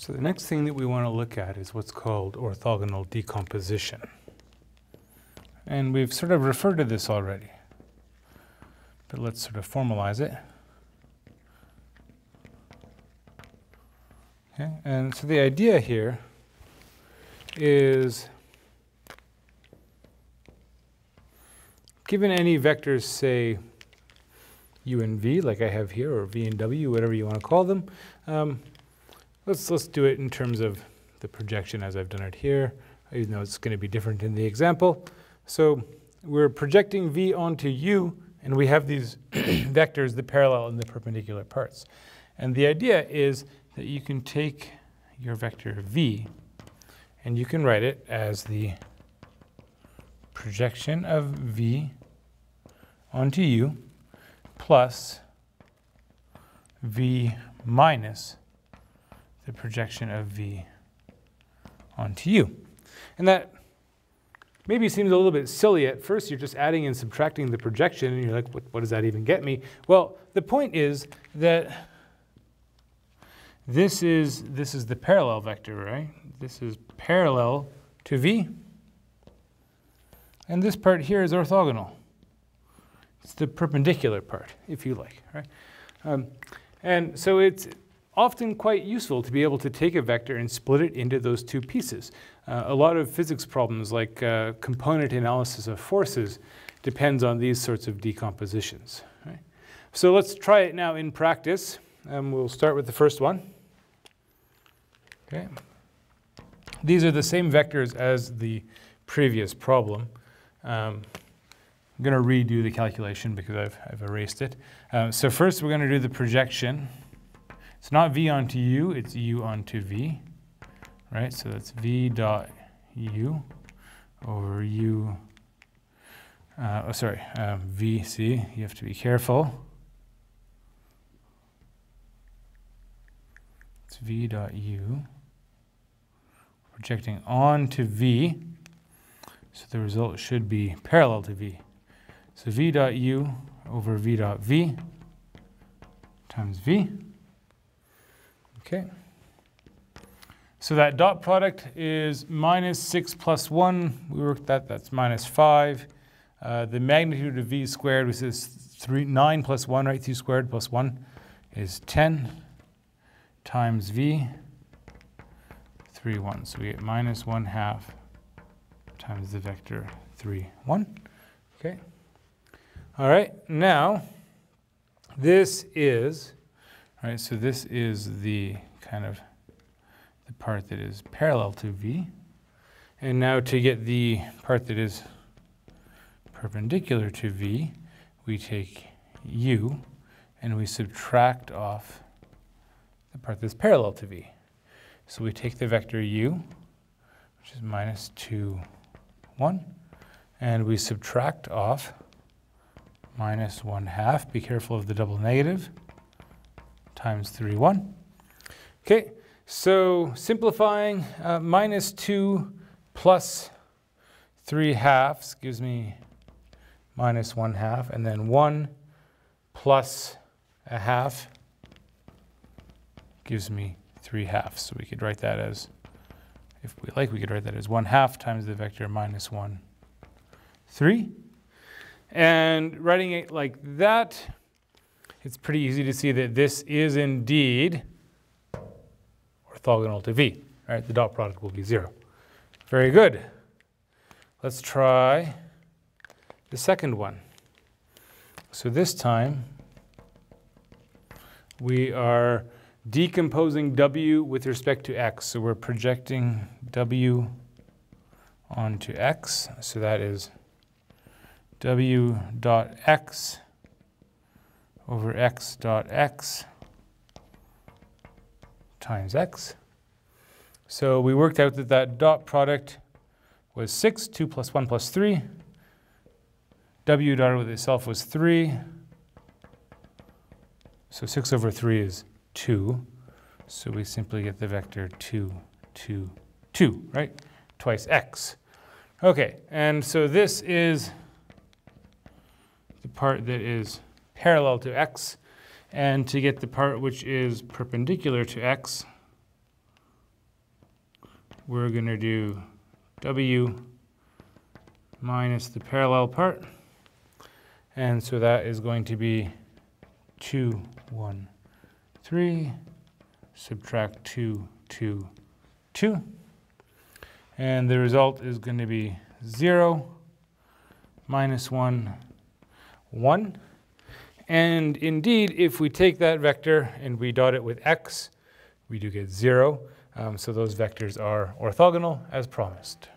So the next thing that we want to look at is what's called orthogonal decomposition. And we've sort of referred to this already, but let's sort of formalize it. Okay, and so the idea here is given any vectors, say u and v, like I have here, or v and w, whatever you want to call them, um, Let's, let's do it in terms of the projection as I've done it here, even though it's going to be different in the example. So we're projecting V onto U, and we have these vectors, the parallel and the perpendicular parts. And the idea is that you can take your vector V, and you can write it as the projection of V onto U plus V minus the projection of V onto U. And that maybe seems a little bit silly at first. You're just adding and subtracting the projection, and you're like, what, what does that even get me? Well, the point is that this is, this is the parallel vector, right? This is parallel to V. And this part here is orthogonal. It's the perpendicular part, if you like, right? Um, and so it's often quite useful to be able to take a vector and split it into those two pieces. Uh, a lot of physics problems like uh, component analysis of forces depends on these sorts of decompositions. So let's try it now in practice. Um, we'll start with the first one. Okay. These are the same vectors as the previous problem. Um, I'm going to redo the calculation because I've, I've erased it. Um, so first we're going to do the projection. It's not v onto u, it's u onto v, right? So that's v dot u over u, uh, oh, sorry, um, vc. You have to be careful. It's v dot u projecting onto v. So the result should be parallel to v. So v dot u over v dot v times v. Okay. So that dot product is minus 6 plus 1. We worked that, that's minus 5. Uh, the magnitude of v squared, which is three, 9 plus 1, right? 2 squared plus 1 is 10 times v, 3, 1. So we get minus 1 half times the vector 3, 1. Okay. All right, now this is Right, so this is the kind of the part that is parallel to V. And now to get the part that is perpendicular to V, we take U and we subtract off the part that's parallel to V. So we take the vector U, which is minus 2, 1, and we subtract off minus 1 half. Be careful of the double negative times 3, 1. Okay, so simplifying, uh, minus 2 plus 3 halves gives me minus 1 half, and then 1 plus a half gives me 3 halves. So we could write that as, if we like, we could write that as 1 half times the vector minus 1, 3. And writing it like that, it's pretty easy to see that this is indeed orthogonal to V. Right? The dot product will be 0. Very good. Let's try the second one. So this time, we are decomposing W with respect to X. So we're projecting W onto X. So that is W dot X over x dot x times x. So we worked out that that dot product was 6, 2 plus 1 plus 3. W dot with itself was 3. So 6 over 3 is 2. So we simply get the vector 2, 2, 2, right? Twice x. Okay, and so this is the part that is parallel to x. And to get the part which is perpendicular to x, we're going to do w minus the parallel part. And so that is going to be 2, 1, 3, subtract 2, 2, 2. And the result is going to be 0, minus 1, 1. And indeed, if we take that vector and we dot it with x, we do get 0. Um, so those vectors are orthogonal as promised.